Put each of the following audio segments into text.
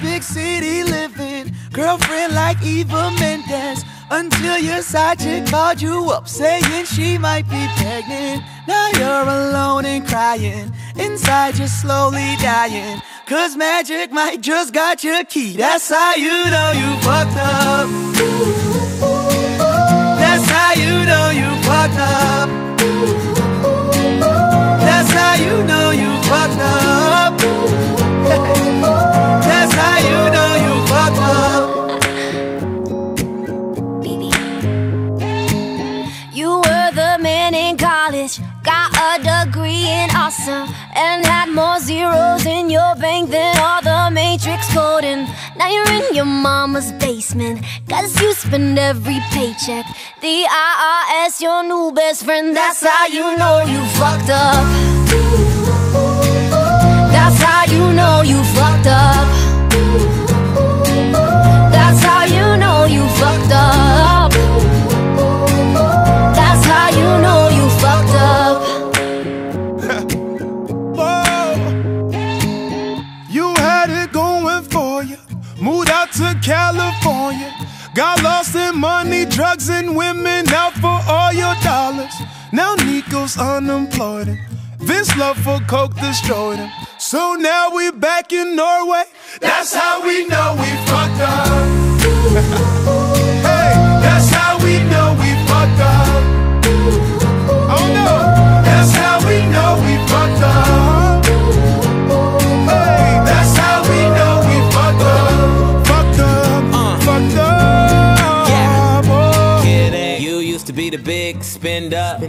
big city living, girlfriend like Eva Mendes. Until your side chick called you up saying she might be pregnant. Now you're alone and crying, inside you're slowly dying. Cause magic might just got your key. That's how you know you fucked up. Man in college, got a degree in awesome, and had more zeros in your bank than all the matrix coding. Now you're in your mama's basement, cause you spend every paycheck. The IRS, your new best friend, that's how you know you fucked up. That's how you know you to California. Got lost in money, drugs, and women out for all your dollars. Now Nico's unemployed. This love for Coke destroyed him. So now we back in Norway. That's how we know we fucked up. hey, that's be the big spend up,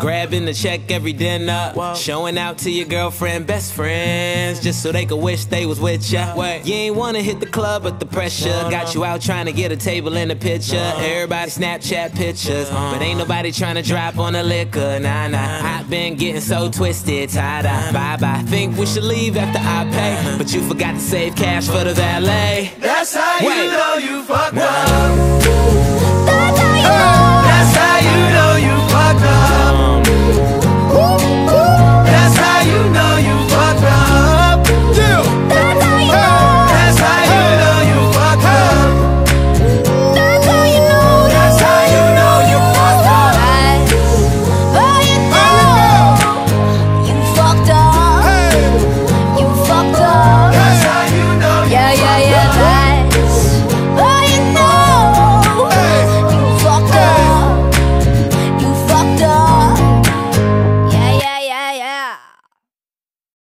grabbing the check every dinner, showing out to your girlfriend, best friends, just so they could wish they was with ya. You ain't wanna hit the club, but the pressure got you out trying to get a table in the picture. Everybody Snapchat pictures, but ain't nobody trying to drop on the liquor. Nah, nah. I've been getting so twisted, tied up. Bye bye. Think we should leave after I pay, but you forgot to save cash for the valet. That's how Wait. you know you fucked up.